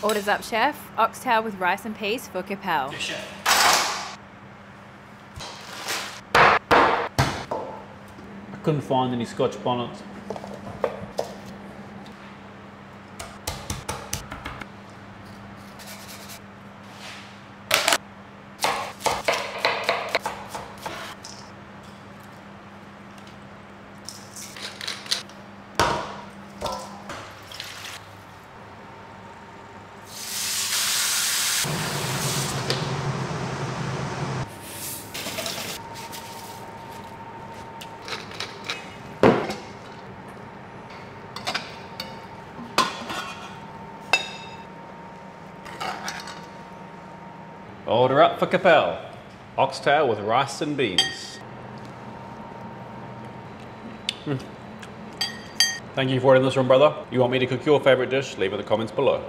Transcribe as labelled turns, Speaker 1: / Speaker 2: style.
Speaker 1: Orders up, chef. Oxtail with rice and peas for Capel.
Speaker 2: Yes, chef.
Speaker 3: I couldn't find any Scotch bonnets.
Speaker 4: Order up for Capel. Oxtail with rice and beans. Hmm. Thank you for ordering this one, brother. You want me to cook your favourite dish? Leave it in the comments below.